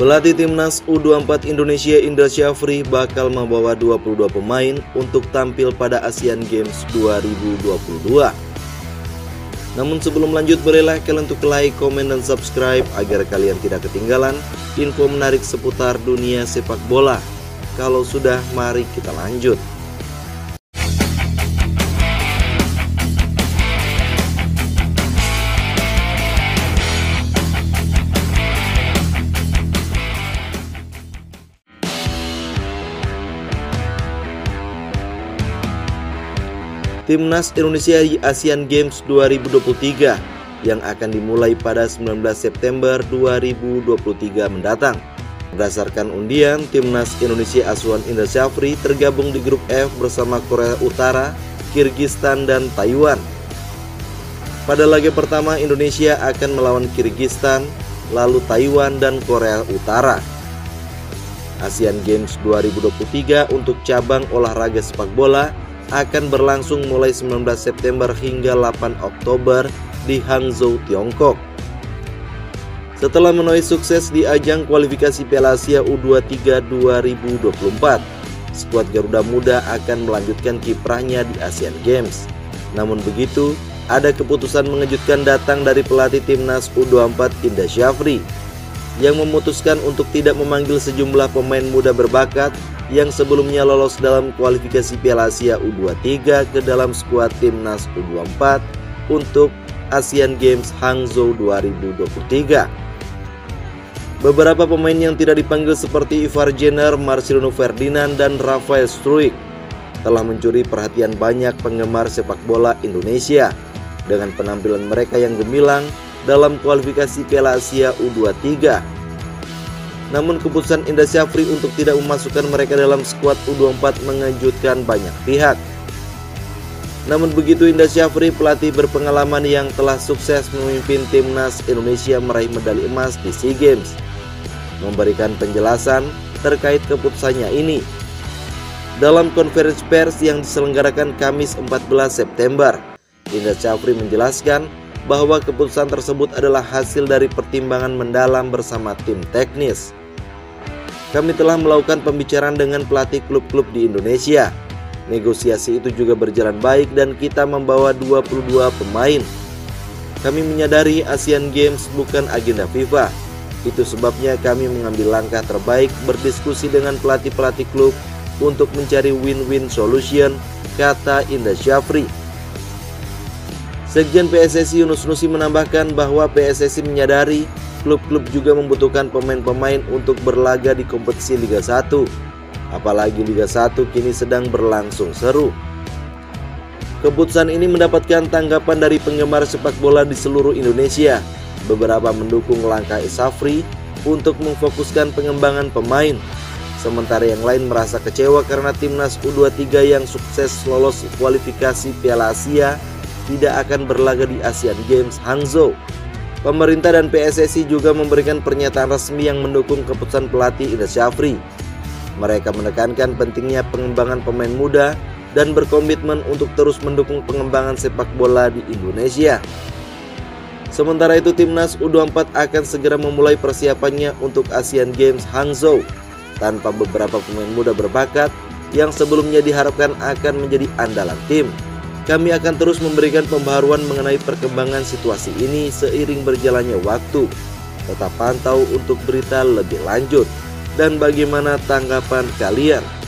Pelatih timnas U24 Indonesia Indra Syafri bakal membawa 22 pemain untuk tampil pada Asian Games 2022. Namun sebelum lanjut bolehlah kalian untuk like, komen, dan subscribe agar kalian tidak ketinggalan info menarik seputar dunia sepak bola. Kalau sudah, mari kita lanjut. Timnas Indonesia di Asian Games 2023 yang akan dimulai pada 19 September 2023 mendatang. Berdasarkan undian, Timnas Indonesia asuhan Indra Syafri tergabung di grup F bersama Korea Utara, Kirgistan, dan Taiwan. Pada laga pertama, Indonesia akan melawan Kirgistan, lalu Taiwan dan Korea Utara. Asian Games 2023 untuk cabang olahraga sepak bola akan berlangsung mulai 19 September hingga 8 Oktober di Hangzhou, Tiongkok. Setelah menuai sukses di ajang kualifikasi Piala Asia U23 2024, skuad Garuda Muda akan melanjutkan kiprahnya di Asian Games. Namun begitu, ada keputusan mengejutkan datang dari pelatih timnas U24 Indah Syafri yang memutuskan untuk tidak memanggil sejumlah pemain muda berbakat yang sebelumnya lolos dalam kualifikasi Piala Asia U23 ke dalam skuad timnas U24 untuk Asian Games Hangzhou 2023. Beberapa pemain yang tidak dipanggil seperti Ivar Jenner, Marcelino Ferdinand, dan Rafael Struik telah mencuri perhatian banyak penggemar sepak bola Indonesia dengan penampilan mereka yang gemilang dalam kualifikasi Piala Asia U23 namun keputusan Indra Syafri untuk tidak memasukkan mereka dalam skuad U24 mengejutkan banyak pihak. Namun begitu Indra Syafri pelatih berpengalaman yang telah sukses memimpin timnas Indonesia meraih medali emas di SEA Games memberikan penjelasan terkait keputusannya ini. Dalam konferensi pers yang diselenggarakan Kamis 14 September, Indra Syafri menjelaskan bahwa keputusan tersebut adalah hasil dari pertimbangan mendalam bersama tim teknis. Kami telah melakukan pembicaraan dengan pelatih klub-klub di Indonesia. Negosiasi itu juga berjalan baik dan kita membawa 22 pemain. Kami menyadari Asian Games bukan agenda FIFA. Itu sebabnya kami mengambil langkah terbaik berdiskusi dengan pelatih-pelatih klub untuk mencari win-win solution, kata Indah Syafri. Sekjen PSSI Yunus Nusi menambahkan bahwa PSSI menyadari klub-klub juga membutuhkan pemain-pemain untuk berlaga di kompetisi Liga 1. Apalagi Liga 1 kini sedang berlangsung seru. Keputusan ini mendapatkan tanggapan dari penggemar sepak bola di seluruh Indonesia. Beberapa mendukung langkah Isafri untuk memfokuskan pengembangan pemain. Sementara yang lain merasa kecewa karena timnas U23 yang sukses lolos kualifikasi Piala Asia tidak akan berlaga di Asian Games Hangzhou Pemerintah dan PSSI juga memberikan pernyataan resmi yang mendukung keputusan pelatih Indra Syafri. Mereka menekankan pentingnya pengembangan pemain muda dan berkomitmen untuk terus mendukung pengembangan sepak bola di Indonesia. Sementara itu timnas U24 akan segera memulai persiapannya untuk Asian Games Hangzhou tanpa beberapa pemain muda berbakat yang sebelumnya diharapkan akan menjadi andalan tim. Kami akan terus memberikan pembaharuan mengenai perkembangan situasi ini seiring berjalannya waktu. Tetap pantau untuk berita lebih lanjut. Dan bagaimana tanggapan kalian?